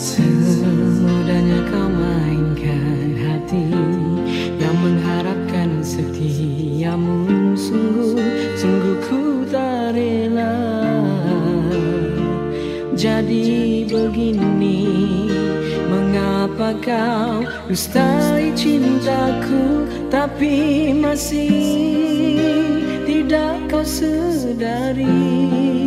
Semudahnya kau mainkan hati Yang mengharapkan setiamu Sungguh, sungguh ku tak rela. Jadi begini Mengapa kau dustai cintaku Tapi masih tidak kau sedari Tidak kau sedari?